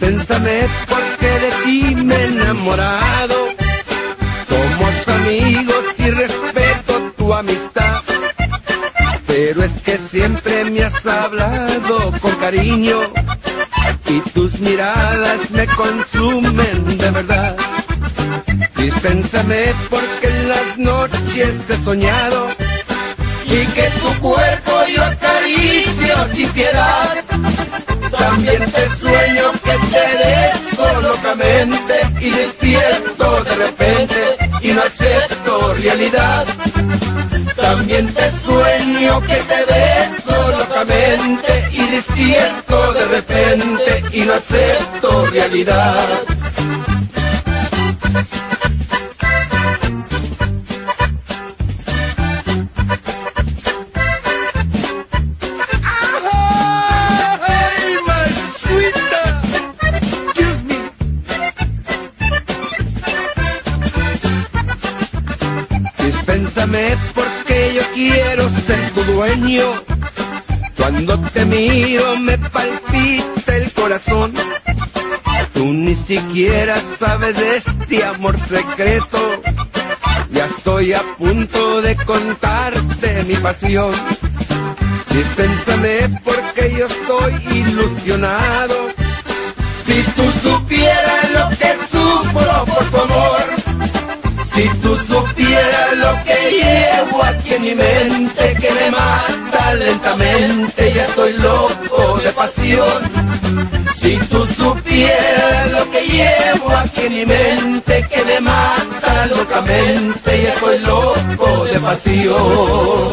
Dispénsame porque de ti me he enamorado. Somos amigos y respeto tu amistad. Pero es que siempre me has hablado con cariño y tus miradas me consumen de verdad. Dispénsame porque en las noches te he soñado y que tu cuerpo yo acaricio sin piedad. También te sueño locamente y despierto de repente y no acepto realidad. También te sueño que te beso locamente y despierto de repente y no acepto realidad. Dispénsame porque yo quiero ser tu dueño. Cuando te miro me palpita el corazón. Tú ni siquiera sabes de este amor secreto. Ya estoy a punto de contarte mi pasión. Dispénsame porque yo estoy ilusionado. Si tú Si tú supieras lo que llevo aquí en mi mente que me mata lentamente, ya estoy loco de pasión. Si tú supieras lo que llevo aquí en mi mente que me mata locamente, ya estoy loco de pasión.